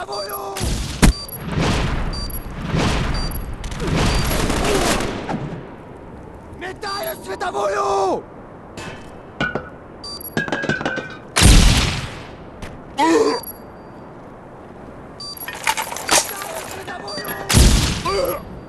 たもよ。メターよしめたもよ。うっ